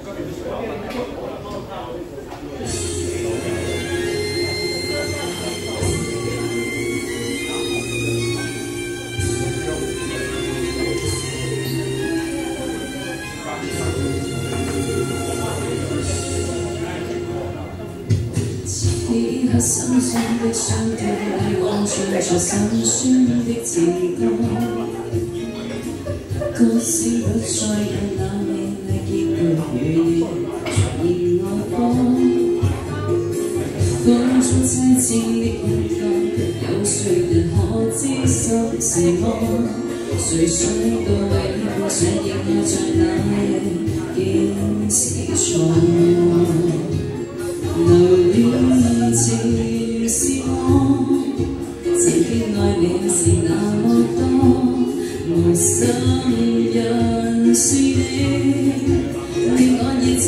此刻心酸的傷痛，你望唱着心酸的情歌，歌聲不再有那美風中凄清的一角，有誰人可知心是麼？誰想到為你上映我在那夜，竟是錯。留戀情是我，曾經愛你是那麼多，無心人是你，令我熱切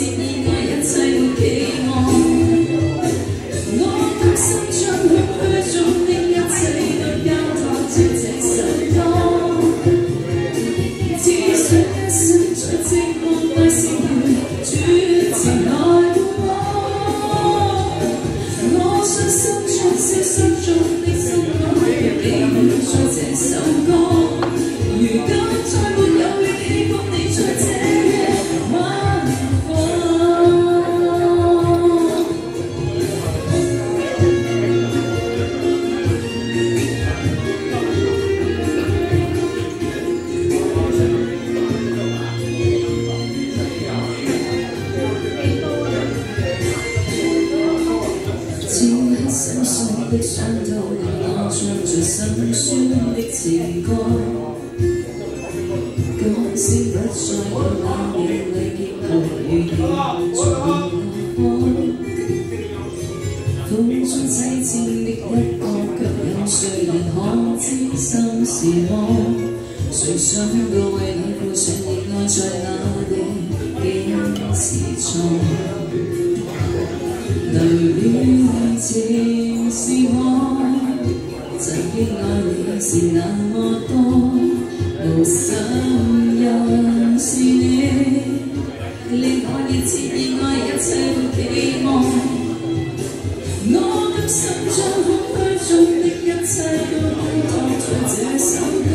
心的伤痛，我唱着心酸的情歌。歌聲不再有那美麗結局，如現重現我。風中凄清的一角，却有谁人可知心是麼？誰想到为你付上曾经愛你是那麼多，無心人是你，令我热切热爱一切沒期望。我甘心將空虛中的一切都託在這首歌，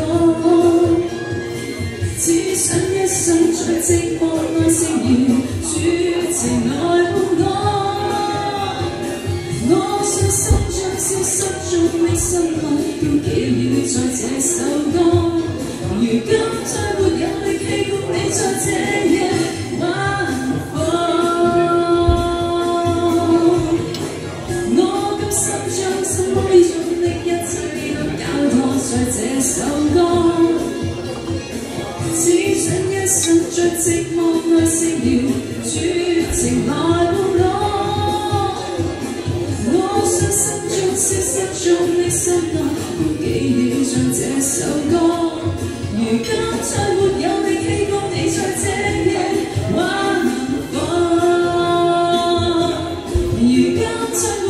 只想一生在寂寞內成完，主情愛伴我。心愛都寄予在这首歌，如今再没有力气共你在这夜晚我甘心將心愛中的一切都交托在这首歌，只想一生在寂寞內成完。唱这首歌。如今再没有力气共你在这夜晚火，如今再。